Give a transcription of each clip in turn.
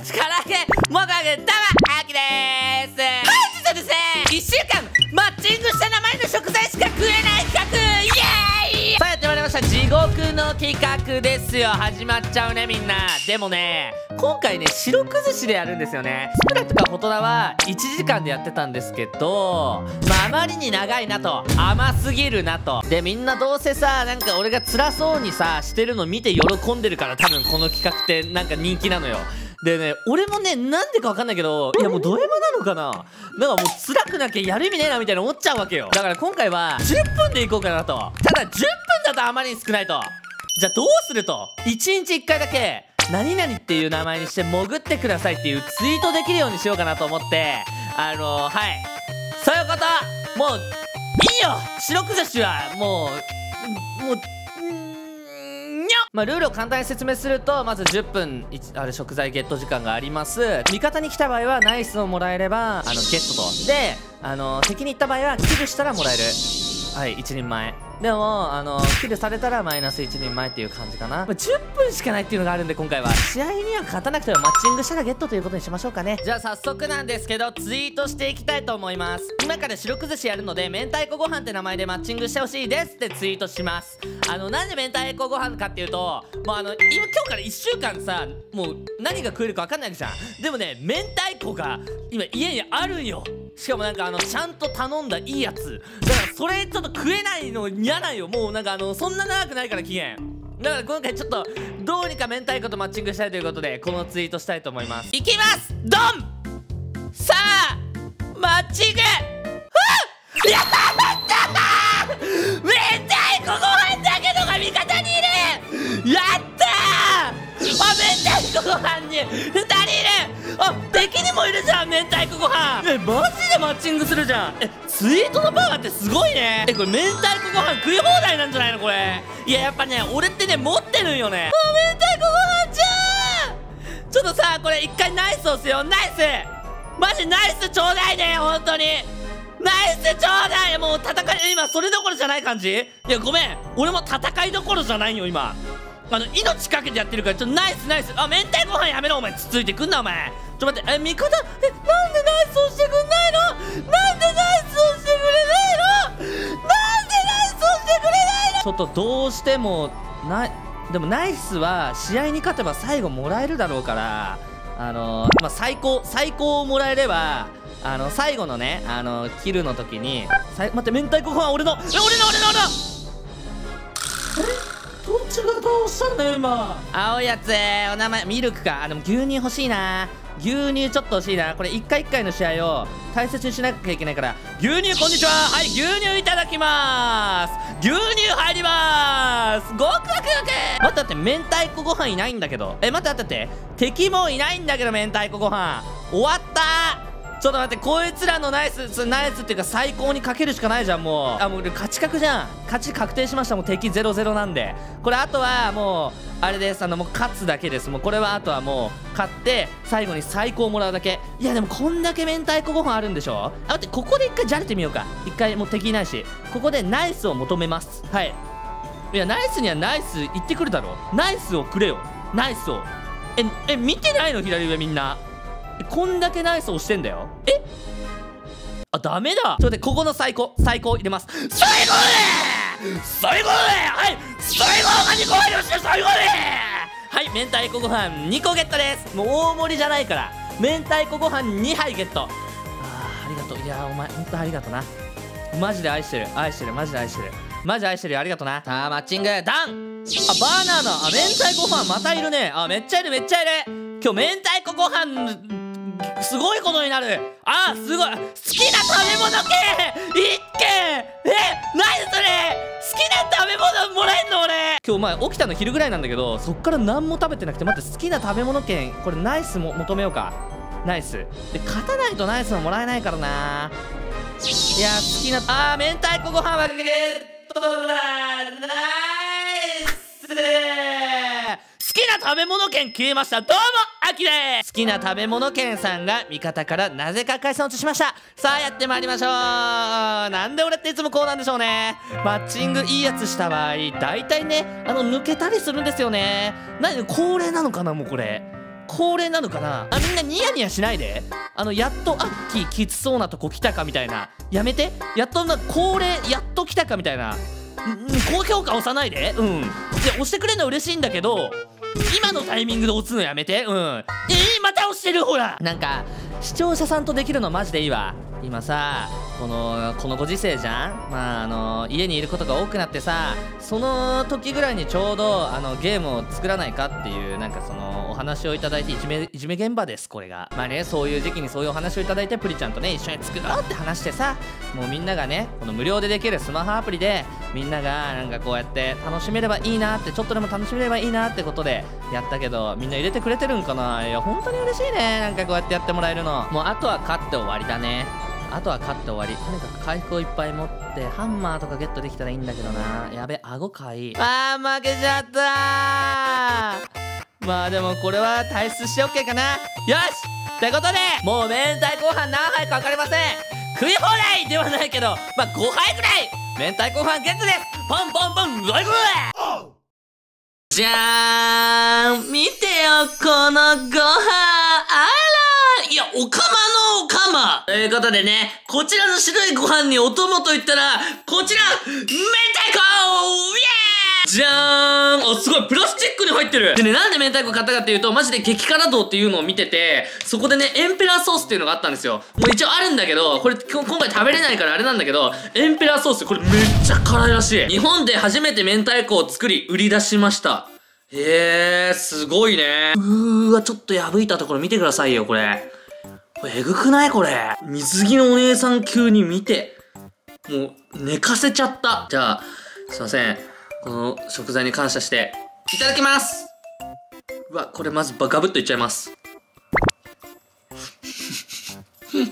力揚げもがぐたまあきです。本日はですね1週間マッチングした名前の食材しか食えない企画イエーイ。さあやってまいりました地獄の企画ですよ。始まっちゃうねみんな。でもね今回ね白崩しでやるんですよね。スプラとかフォトナは1時間でやってたんですけどまああまりに長いなと甘すぎるなと。でみんなどうせさなんか俺が辛そうにさしてるの見て喜んでるから多分この企画ってなんか人気なのよ。でね俺もねなんでかわかんないけどいやもうド M なのかな？なんかもう辛くなきゃやる意味ねえなみたいな思っちゃうわけよ。だから今回は10分でいこうかなと。ただ10分だとあまりに少ないと。じゃあどうすると？1日1回だけ何々っていう名前にして潜ってくださいっていうツイートできるようにしようかなと思って。あのー、はい。そういうこと。もういいよ。白くずしはもうもうまあ、ルールを簡単に説明するとまず10分あれ食材ゲット時間があります。味方に来た場合はナイスをもらえればあのゲットと。であの敵に行った場合は寄付したらもらえる。はい1人前。でもあのキルされたらマイナス1人前っていう感じかな、まあ、10分しかないっていうのがあるんで今回は。試合には勝たなくてもマッチングしたらゲットということにしましょうかね。じゃあ早速なんですけどツイートしていきたいと思います。今から白崩しやるので明太子ご飯って名前でマッチングしてほしいですってツイートします。あのなんで明太子ご飯かっていうともうあの今今日から1週間さもう何が食えるか分かんないじゃん。でもね明太子が今家にあるんよ。しかもなんかあのちゃんと頼んだいいやつ。だからそれちょっと食えないの嫌なんよ。もうなんかあのそんな長くないから期限。だから今回ちょっとどうにか明太子とマッチングしたいということでこのツイートしたいと思います。いきます。ドンさあマッチング明太子ご飯に。2人いる。あ敵にもいるじゃん明太子ご飯。えマジでマッチングするじゃん。えツイートのパワーってすごいね。えこれ明太子ご飯食い放題なんじゃないのこれ。いややっぱね俺ってね持ってるんよね。あ明太子ご飯じゃん。ちょっとさこれ一回ナイス押すよ。ナイス。マジナイスちょうだいね本当に。ナイスちょうだい。もう戦い今それどころじゃない感じ。いやごめん。俺も戦いどころじゃないよ今あの命かけてやってるからちょっとナイスナイス。あ明太ご飯やめろお前。つついてくんなお前。ちょっと待ってえ味方えなんでナイス押してくんないの？なんでナイス押してくれないの？なんでナイス押してくれないの？ちょっとどうしてもなでもナイスは試合に勝てば最後もらえるだろうからあのまあ、最高最高をもらえればあの最後のねあのキルの時にさい待って明太子ご飯俺のえ俺の俺の俺の！どっちが倒したんだよ今。青いやつお名前ミルクか。あでも牛乳欲しいな。牛乳ちょっと欲しいな。これ一回一回の試合を大切にしなきゃいけないから。牛乳こんにちは。はい牛乳いただきます。牛乳入ります。ごくごくごく。待って待って明太子ご飯いないんだけど。え待って待って待って。敵もいないんだけど明太子ご飯。終わった。ちょっと待ってこいつらのナイスナイスっていうか最高にかけるしかないじゃんもう。あもう勝ち確じゃん。勝ち確定しました。もう敵0-0なんで。これあとはもうあれです。あのもう勝つだけです。もうこれはあとはもう勝って最後に最高をもらうだけ。いやでもこんだけ明太子ご飯あるんでしょ？あ待ってここで一回じゃれてみようか。一回もう敵いないし。ここでナイスを求めます。はい。いやナイスにはナイス言ってくるだろ。ナイスをくれよ。ナイスを。ええ見てないの？左上みんな。こんだけナイス押してんだよ。え？あダメだ。ちょっと待ってここの最高最高入れます。最高で最高ではい！最高が2個入りました最高ではい！明太子ご飯2個ゲットです。もう大盛りじゃないから。明太子ご飯2杯ゲット。あーありがとう。いやお前ほんとありがとうな。マジで愛してる。愛してる。マジで愛してる。マジ愛してるよ。ありがとうな。さあマッチング。ダン！あバーナーのあ明太子ご飯またいるね。あめっちゃいるめっちゃいる。今日明太子ご飯すごいことになる。あすごい。好きな食べ物系。一軒。え何それ。好きな食べ物もらえんの俺。今日前起きたの昼ぐらいなんだけどそっから何も食べてなくて待って好きな食べ物券。これナイスも求めようか。ナイス。で勝たないとナイスももらえないからな。いや好きなあー明太子ご飯はゲットだ。ナイス。きな食べ物券消えました。どうもあきです。好きな食べ物券さんが味方からなぜか解散落ちしました。さあやってまいりましょう。なんで俺っていつもこうなんでしょうね。マッチングいいやつした場合大体ねあの抜けたりするんですよね。何恒例なのかなもうこれ。恒例なのかな。あみんなニヤニヤしないで。あのやっとアッキーきつそうなとこ来たかみたいな。やめて。やっとな恒例やっと来たかみたいな。高評価押さないで。うん。で押してくれるのは嬉しいんだけど今のタイミングで押すのやめて。うん。えー、また押してる？ほら。なんか視聴者さんとできるのマジでいいわ。今さこのこのご時世じゃん？まああの家にいることが多くなってさその時ぐらいにちょうどあのゲームを作らないかっていうなんかそのお話をいただいていじめいじめ現場ですこれが。まあねそういう時期にそういうお話をいただいてプリちゃんとね一緒に作ろうって話してさもうみんながねこの無料でできるスマホアプリでみんながなんかこうやって楽しめればいいなってちょっとでも楽しめればいいなってことでやったけどみんな入れてくれてるんかな？いや本当に嬉しいねなんかこうやってやってもらえるの。もうあとは勝って終わりだね。あとは勝って終わり。とにかく回復をいっぱい持ってハンマーとかゲットできたらいいんだけどな。やべ顎かい。あー負けちゃった。まあでもこれは退出して OK かな。よしってことでもう明太ご飯何杯か分かりません。食い放題ではないけどまあ5杯ぐらい。明太ご飯ゲットです。ポンポンポンゴイゴイじゃーん。見てよこのご飯おかまのおかまということでねこちらの白いご飯にお供といったらこちら明太子イエーイじゃーんあ、すごいプラスチックに入ってるでね、なんで明太子買ったかっていうと、マジで激辛道っていうのを見てて、そこでね、エンペラーソースっていうのがあったんですよ。もう一応あるんだけど、これ今回食べれないからあれなんだけど、エンペラーソース、これめっちゃ辛いらしい。日本で初めて明太子を作り、売り出しました。へえー、すごいね。うーわ、ちょっと破いたところ見てくださいよ、これ。えぐくないこれ。水着のお姉さん級に見て。もう、寝かせちゃった。じゃあ、すいません。この食材に感謝していただきますうわこれまずガブッといっちゃいますうん マ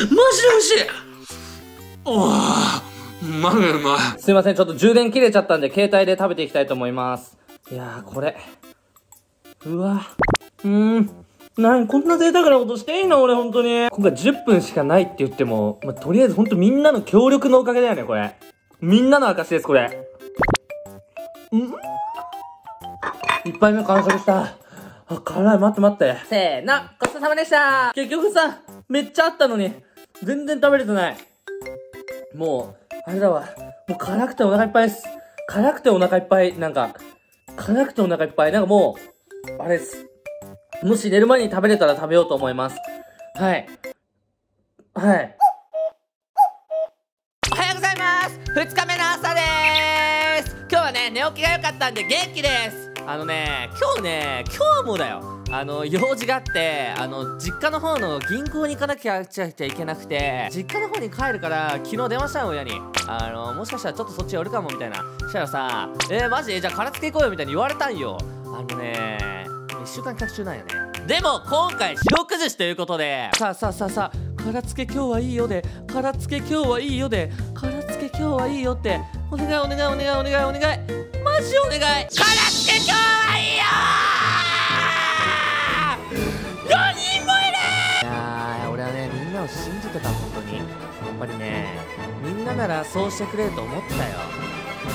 ジで美味しいおーうまいすいませんちょっと充電切れちゃったんで携帯で食べていきたいと思いますいやーこれうわうんなに、こんな贅沢なことしていいの？俺、本当に。今回10分しかないって言っても、まあ、とりあえず本当みんなの協力のおかげだよね、これ。みんなの証です、これ。ん一杯目完食した。あ、辛い、待って待って。せーの、ごちそうさまでした結局さ、めっちゃあったのに、全然食べれてない。もう、あれだわ。もう辛くてお腹いっぱいです。辛くてお腹いっぱい。なんか、辛くてお腹いっぱい。なんかもう、あれです。もし寝る前に食べれたら食べようと思います。はい。はい。おはようございます2日目の朝です今日はね、寝起きが良かったんで元気ですあのね、今日ね、今日もだよあの用事があってあの実家の方の銀行に行かなきゃいけなくて実家の方に帰るから昨日電話したの親にあのもしかしたらちょっとそっち寄るかもみたいなしたらさ「えー、マジ？じゃあ殻付け行こうよ」みたいに言われたんよあのね1週間企画中なんよねでも今回白崩しということでさあさあさあさあ殻付け今日はいいよで殻付け今日はいいよで殻付け今日はいいよってお願いお願いお願いお願いお願いマジお願い殻付け今日はいいよ4人もいるいや俺はねみんなを信じてた本当にやっぱりねみんなならそうしてくれると思ってたようん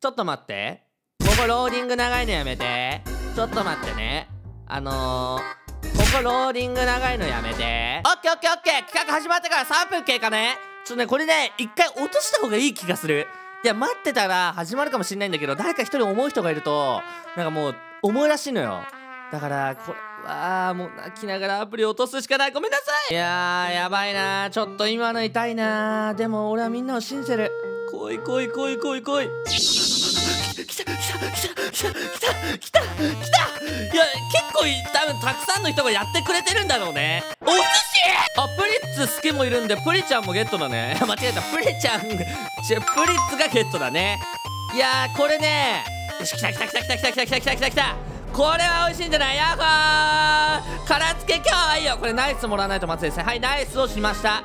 ちょっと待ってここローディング長いのやめてちょっと待ってね。あのー、ここローディング長いのやめて。オッケーオッケーオッケー。企画始まってから3分経過ね。ちょっとねこれね一回落とした方がいい気がする。いや待ってたら始まるかもしんないんだけど誰か一人思う人がいるとなんかもう重いらしいのよ。だからこれはもう泣きながらアプリ落とすしかない。ごめんなさい。いやーやばいな。ちょっと今の痛いな。でも俺はみんなを信じてる。来い来い来い来い来い。来た来た来た来た来た来た来たい多分たくさんの人がやってくれてるんだろうね。お寿司！あプリッツ好きもいるんでプリちゃんもゲットだね。間違えた。プリちゃんプリッツがゲットだね。いやーこれね。よし来た来た来た来た来た来た来た来た来た来た。これは美味しいんじゃない？やっほー！殻付け今日はいいよ。これナイスもらわないとまずいですねはいナイスをしました。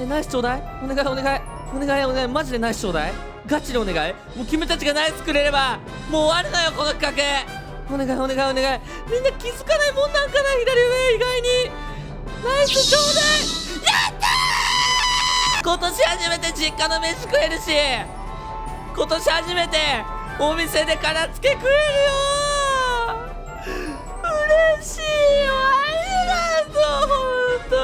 えナイスちょうだい？お願いお願いお願いお願い。マジでナイスちょうだい。ガチでお願い。もう君たちがナイスくれれば。もう終わるのよこの企画。お願いお願いお願い。みんな気づかないもんなんかな左上意外に。ナイスちょうだ。いやったー！今年初めて実家の飯食えるし。今年初めてお店で殻付け食えるよ嬉しいよ。ありがとう本当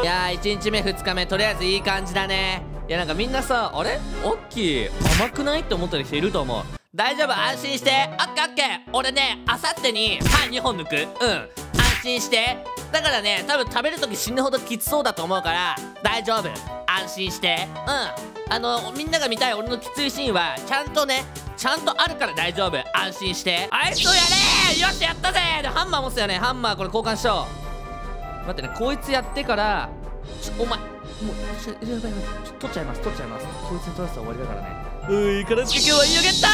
にいやー1日目2日目とりあえずいい感じだね。いやなんかみんなさあれ？オッキー甘くない？って思ってる人いると思う。大丈夫？安心して。オッケーオッケー。俺ねあさってに歯2本抜く。うん。安心して。だからね多分食べるとき死ぬほどきつそうだと思うから大丈夫。安心して。うん。あのみんなが見たい俺のきついシーンはちゃんとねちゃんとあるから大丈夫。安心して。あいつをやれ！よしやったぜ！でハンマー持つよね。ハンマーこれ交換しよう。待ってねこいつやってからちょお前もうちょやばいやばい。ちょ取っちゃいます取っちゃいます。こいつに取らせたら終わりだからね。ういからし今日はいいよゲットー。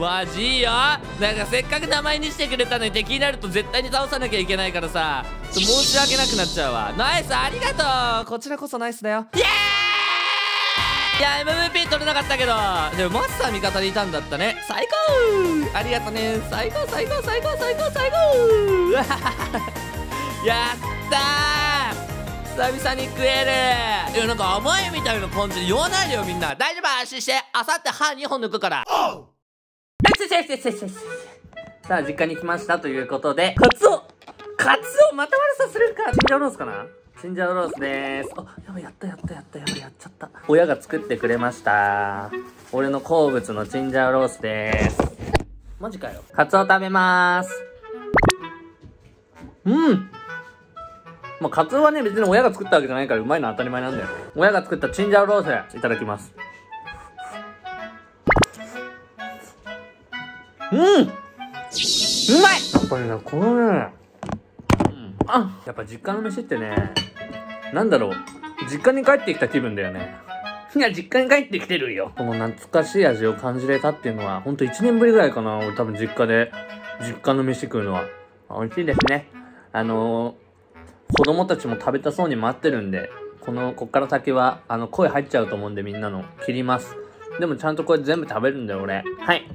マジいよ。なんかせっかく名前にしてくれたのに敵になると絶対に倒さなきゃいけないからさ。ちょ申し訳なくなっちゃうわ。ナイスありがとう。こちらこそナイスだよ。イエーイ。いや MVP 取れなかったけど。でもマスター味方にいたんだったね。最高ありがとね。最高最高最高最高最高やったー。久々に食える。いやなんか甘いみたいな感じで言わないでよみんな。大丈夫？安心して。あさって歯2本抜くから。さあ実家に来ましたということでカツオ。カツオまた悪さするか。チンジャオロースかな？チンジャオロースです。あやばいやったやったやったやばいやっちゃった。親が作ってくれました。俺の好物のチンジャオロースです。マジかよ。カツオ食べまーす。うんまあ、カツオはね、別に親が作ったわけじゃないからうまいのは当たり前なんだよ。親が作ったチンジャオロース、いただきます。うんうまいやっぱりね、このね、うん、あやっぱ実家の飯ってね、なんだろう、実家に帰ってきた気分だよね。いや、実家に帰ってきてるよ。この懐かしい味を感じれたっていうのは、ほんと1年ぶりぐらいかな、俺多分実家で、実家の飯食うのは。美味しいですね。あのー、子供たちも食べたそうに待ってるんで、この、こっから先は、あの、声入っちゃうと思うんでみんなの切ります。でもちゃんとこれ全部食べるんだよ、俺。はい。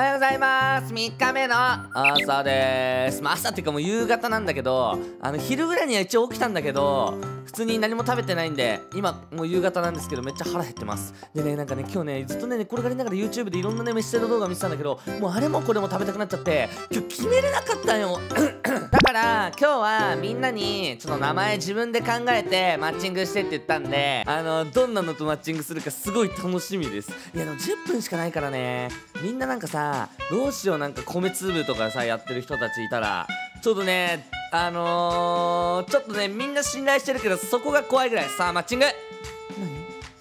はようございます。3日目の朝です、まあ、朝っていうかもう夕方なんだけどあの昼ぐらいには一応起きたんだけど普通に何も食べてないんで今もう夕方なんですけどめっちゃ腹減ってます。でねなんかね今日ねずっとね転がりながら YouTube でいろんなね飯テロ動画見てたんだけどもうあれもこれも食べたくなっちゃって今日決めれなかったよ。だから今日はみんなにちょっと名前自分で考えてマッチングしてって言ったんであのどんなのとマッチングするかすごい楽しみです。いやでも10分しかないからね。みんななんかさどうしようなんか米粒とかさやってる人たちいたら。ちょっとねあのー、ちょっとねみんな信頼してるけどそこが怖いぐらい。さあマッチング。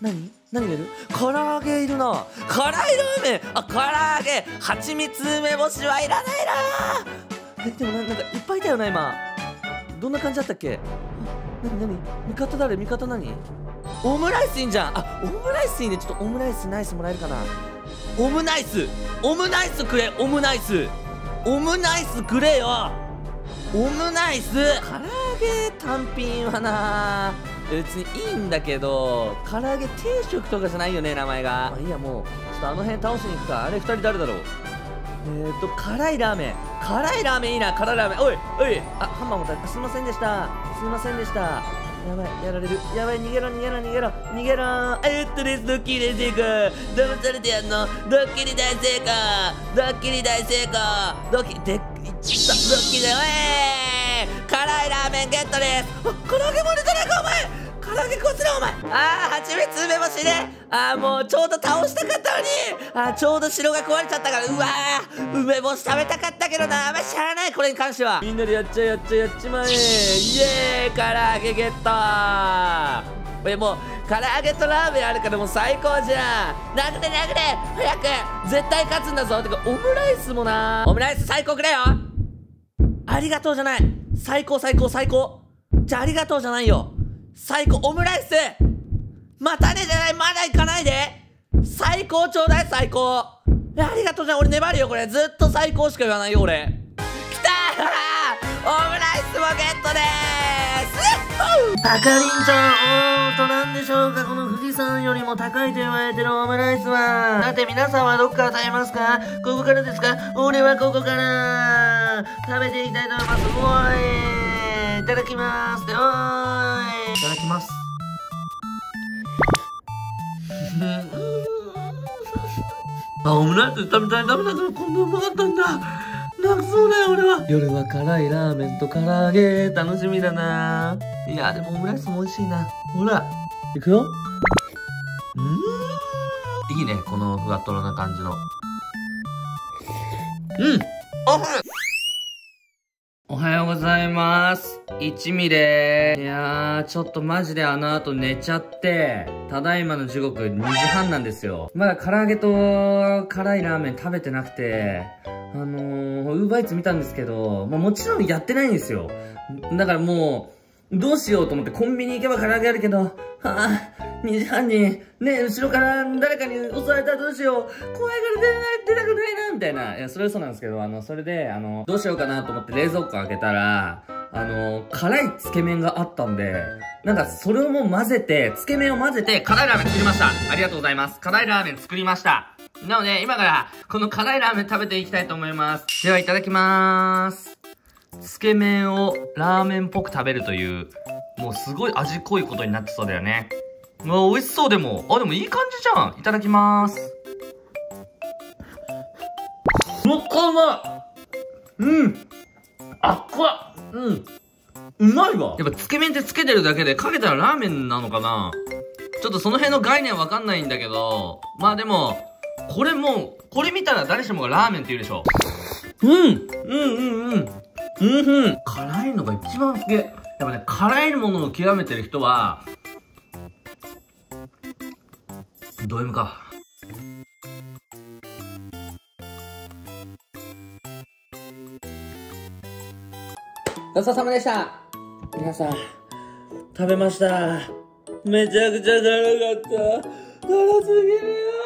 何？何？何がいる？唐揚げいるな辛いラーメンあ唐揚げ。蜂蜜梅干しはいらないな。えでもななんかいっぱいいたよな今。どんな感じだったっけ？何？何？味方誰？味方何？オムライスいいんじゃん。あオムライスいいね。ちょっとオムライスナイスもらえるかなオムナイス。オムナイスくれオムナイス。オムナイスくれよ。オムナイス。唐揚げ単品はな別にいいんだけど唐揚げ定食とかじゃないよね名前が。まあいいやもう。ちょっとあの辺倒しに行くか。あれ2人誰だろう。えーと辛いラーメン。辛いラーメンいいな辛いラーメン。おいおい。あハンマーもた。すいませんでした。すいませんでした。やばいやられる。やばい逃げろ逃げろ逃げろ。逃げろ。えっとです。ドッキリ大成功。騙されてやんのドッキリ大成功。ドッキリ大成功。ドッキリでっドッキリだよえー。辛いラーメンゲットです。唐揚げも出てないかお前。唐揚げこちらお前。ああ蜂蜜梅干しね。ああもうちょうど倒したかったのに。あちょうど城が壊れちゃったから。うわー梅干し食べたかったけどな。あんましゃらないこれに関しては。みんなでやっちゃえやっちゃえやっちまえ。イエーイ唐揚げゲット。えもう唐揚げとラーメンあるからもう最高じゃん。殴れ殴れ早く。絶対勝つんだぞ。てかオムライスもな。オムライス最高くれよ。ありがとうじゃない。最高最高最高。じゃあありがとうじゃないよ最高オムライス。またねじゃないまだ行かないで。最高ちょうだい最高。ありがとうじゃん。俺粘るよこれ。ずっと最高しか言わないよ俺。きたー。オムライスもゲットでーす。高りんちゃん、おーとなんでしょうか。この富士山よりも高いと言われてるオムライスは。さて皆さんはどっから食べますか？ここからですか？俺はここから。食べていきたいと思います。おーい。いただきます。おーい。ただきます。あ、オムライス食べたい食べたいこんなうまかったんだ。泣きそうだよ、俺は。夜は辛いラーメンと唐揚げ、楽しみだな。いや、でもオムライスも美味しいな。ほら。いくよ。うーん。いいね、このふわとろな感じの。うんおはようごございます。一味でー。いやー、ちょっとマジであの後寝ちゃって、ただいまの時刻2時半なんですよ。まだ唐揚げと辛いラーメン食べてなくて、あのー、ウーバーイーツ見たんですけど、まあもちろんやってないんですよ。だからもう、どうしようと思ってコンビニ行けば唐揚げあるけど、はぁ、2時半に、ね、後ろから誰かに襲われたらどうしよう。怖いから出ない、出たくないな、みたいな。いや、それはそうなんですけど、あの、それで、あの、どうしようかなと思って冷蔵庫開けたら、あの、辛いつけ麺があったんで、なんかそれをもう混ぜて、つけ麺を混ぜて、辛いラーメン作りました。ありがとうございます。辛いラーメン作りました。なので、今から、この辛いラーメン食べていきたいと思います。では、いただきまーす。つけ麺をラーメンっぽく食べるという、もうすごい味濃いことになってそうだよね。うわ、美味しそうでも。あ、でもいい感じじゃん。いただきまーす。うっかうまいうんあっこわうんうまいわやっぱつけ麺ってつけてるだけでかけたらラーメンなのかなちょっとその辺の概念わかんないんだけど、まあでも、これもう、これ見たら誰しもがラーメンって言うでしょ。うんうんうんうんうんうん辛いのが一番好き。やっぱね、辛いものを極めてる人は、ド M か。ごちそうさまでした皆さん、食べました。めちゃくちゃ辛かった。辛すぎるよ